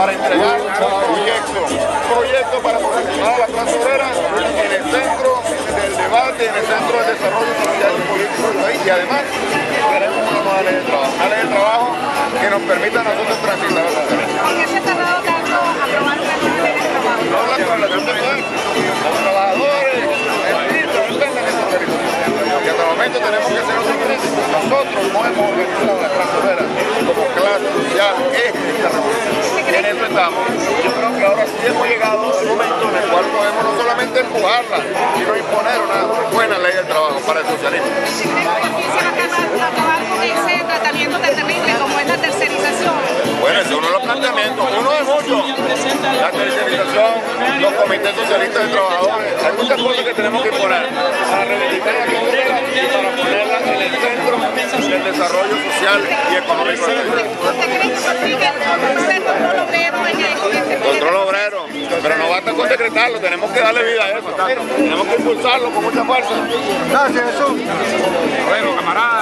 para entregar un proyecto, un proyecto para posicionar a la clase obrera en el centro del debate, en el centro del desarrollo social y político del país. Y además, queremos una nueva ley de trabajo, una ley de trabajo que nos permita a nosotros transitar a la ¿Por qué se ha tardado tanto aprobar una nueva ley de trabajo? No la correlación de poder. Los trabajadores, el ministro, no entienden esa organización. Y hasta el momento tenemos que ser autocríticos. Nosotros no hemos organizado eso estamos. Yo creo que ahora sí hemos llegado al momento en el cual podemos no solamente empujarla, sino imponer una buena ley del trabajo para el socialismo. ¿Creen que empiecen a acabar, a acabar con ese tratamiento terrible como es la tercerización? Bueno, es uno de los planteamientos, uno de muchos. La tercerización, los comités socialistas de trabajadores, hay muchas cosas que tenemos que poner para reivindicar la obrera y para ponerla en el centro del desarrollo social y económico del país. Decretarlo, tenemos que darle vida a eso, tenemos que impulsarlo con mucha fuerza. Gracias, Jesús. Bueno, camarada.